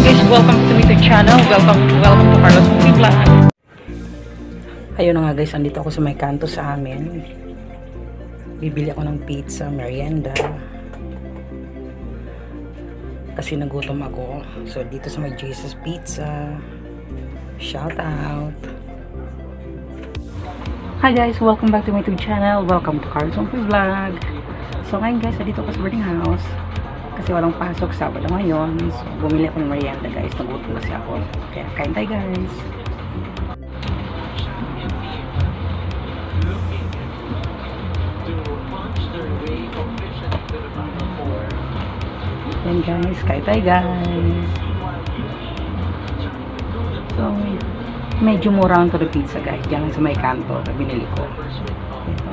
Hi guys, welcome to my channel. Welcome, welcome to Carlos Movie Vlog. Ayun na nga guys, andito ako sa may kanto sa amin. Bibili ako ng pizza, merienda. Kasi nagutom ako. So dito sa may Jesus Pizza. Shout out. Hi guys, welcome back to my YouTube channel. Welcome to Carlos Movie Vlog. So ngayon guys, dito ako sa boarding house. Kasi walang pasok Sabado ngayon. So bumili ako ng merienda guys. Nagutom kasi ako. Kaya kain tayo guys. Yan guys, kain tayo guys. So, medyo mura ang to pizza guys. Diyan sa may kanto na binili ko. Ito.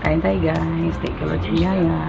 Kain tayo guys. Take a look sa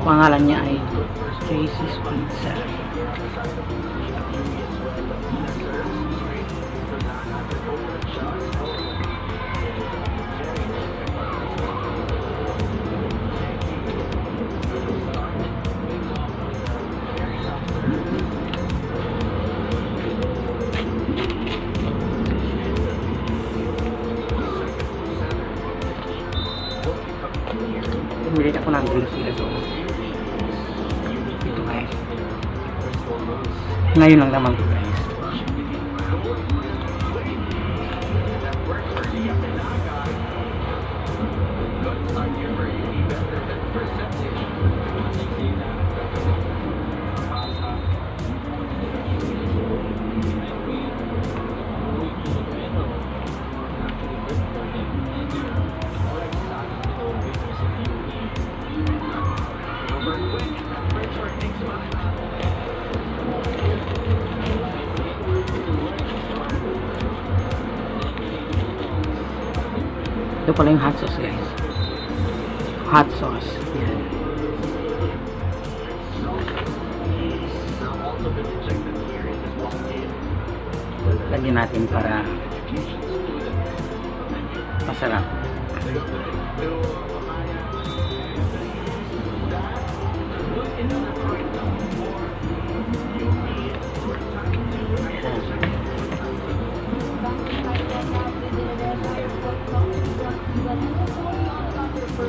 Pangalan niya ay Jesus Pizza. Ngayon lang naman to guys. ito pala yung hot sauce guys hot sauce lagi lagyan natin para masarap Thank.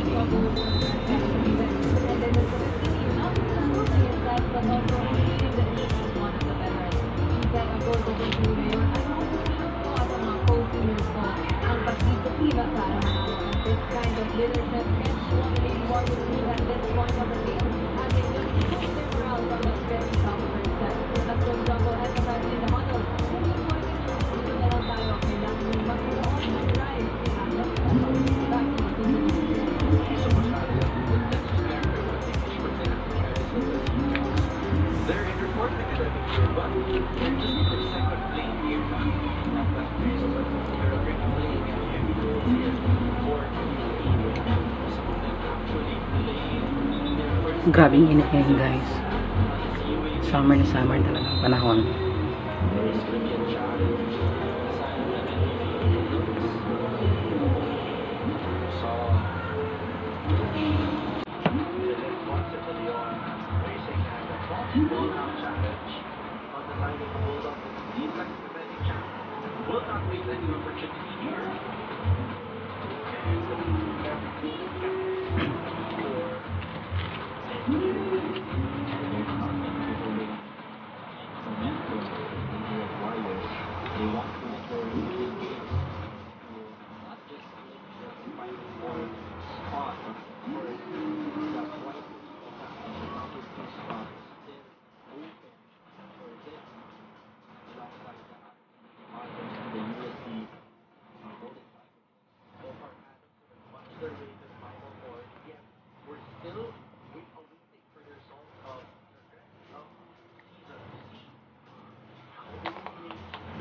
你。Grabing init ngayon guys. Summer na summer talaga panahon.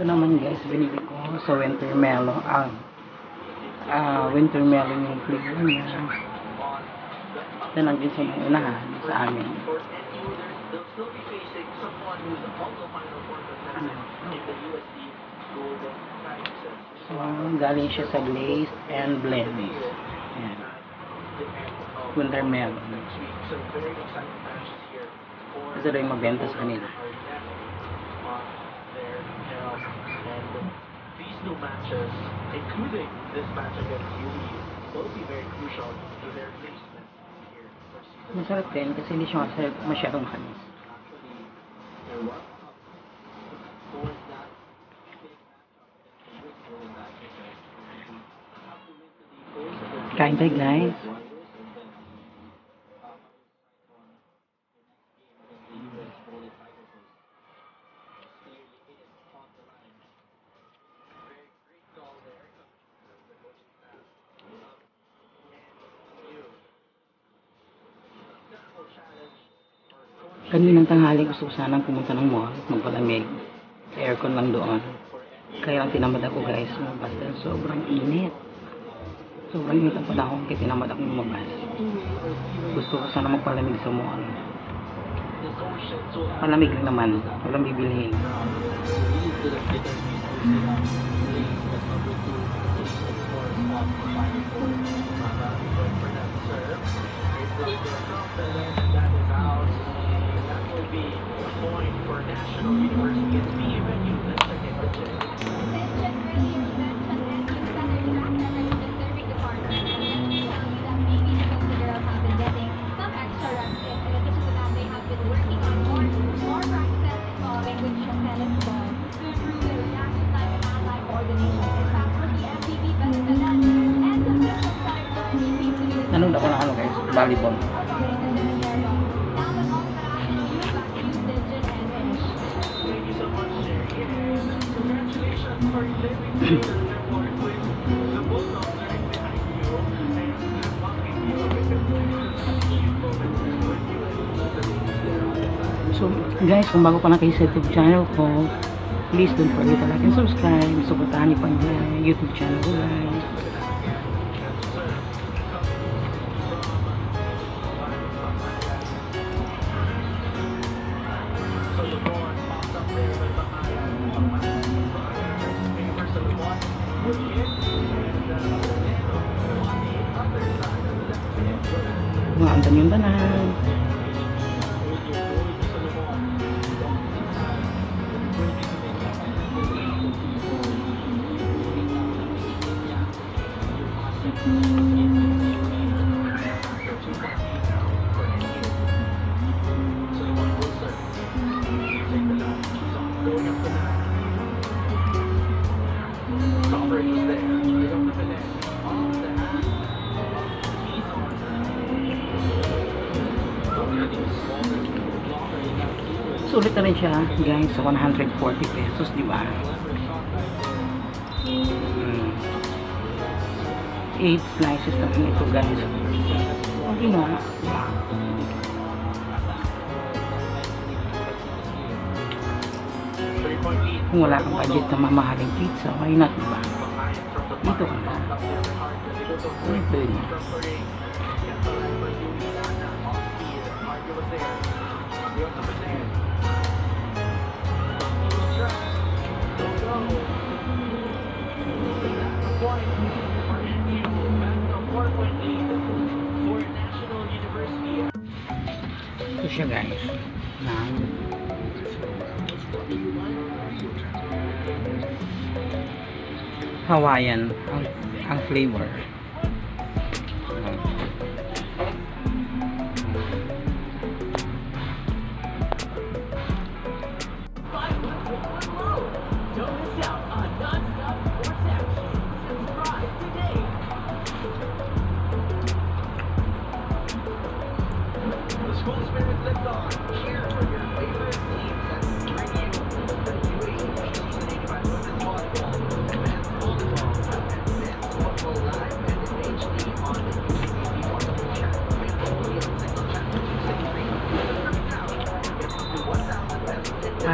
Ito naman guys, binili ko sa winter melon. Ah, ah winter melon yung flavor niya. Ito nandun sa mga unahan sa amin. So, galing siya sa glazed and blend. Ayan. Winter melon. Ito daw yung magbenta sa kanila. Two matches, including this match against UE, will be very crucial to their placement here for season Masarap din kasi hindi siya masyadong kanis. actually there was Kaninang tanghali gusto ko sanang pumunta ng mall, magpalamig. Aircon lang doon. Kaya lang tinamad ako guys, lumabas dahil sobrang init. Sobrang init ang panahon kaya tinamad ako lumabas. Gusto ko sana magpalamig sa mall. Palamig lang naman, walang bibilhin. National University, it's being venue, let's check it out. Nanood ako ng ano guys, volleyball. Guys, kung bago pa na kayo sa YouTube channel ko, please don't forget to like and subscribe. Supportahan niyo pa yung YouTube channel ko guys. So LeBron pops up there Sulit na rin siya guys sa 140 pesos, di ba? 8 slices naman ito guys. Okay nga. Kung wala kang budget na mamahaling pizza, why not, di ba? Dito ka na. Ito yun. Ito siya guys. Hawaiian ang, ang flavor.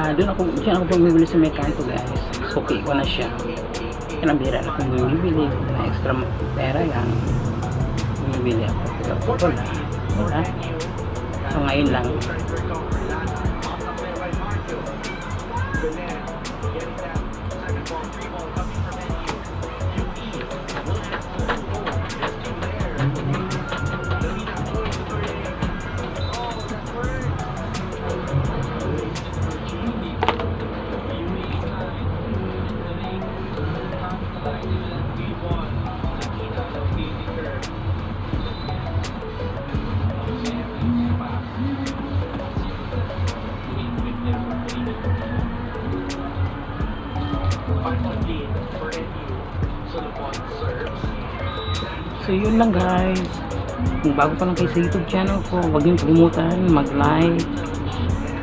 Subscribe now. Get up to 1,000 pesos in Ah, doon ako, diyan ako bumibili sa Mekanto guys. suki ko na siya. Yan ang bira na kung bumibili na extra pera lang. Bumibili ako. Pero wala. Wala. So ngayon lang. So yun lang guys. Kung bago pa lang kayo sa YouTube channel ko, huwag niyong kalimutan mag-like,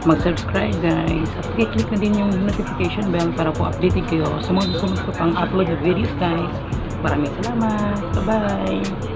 mag-subscribe guys. At i-click na din yung notification bell para po updated kayo sa mga susunod ko pang upload na videos guys. Maraming salamat. Bye-bye.